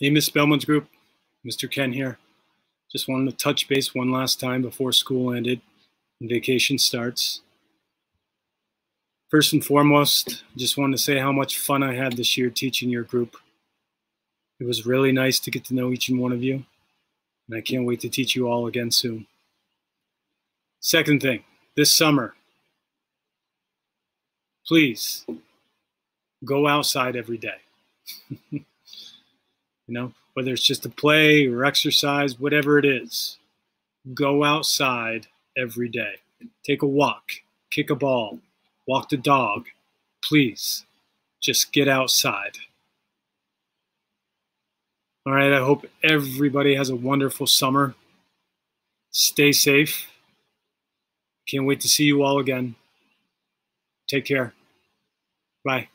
Hey, Miss Spellman's Group, Mr. Kent here. Just wanted to touch base one last time before school ended and vacation starts. First and foremost, just wanted to say how much fun I had this year teaching your group. It was really nice to get to know each and one of you, and I can't wait to teach you all again soon. Second thing, this summer, please go outside every day. you know, whether it's just to play or exercise, whatever it is, go outside every day. Take a walk, kick a ball, walk the dog. Please, just get outside. All right, I hope everybody has a wonderful summer. Stay safe. Can't wait to see you all again. Take care. Bye.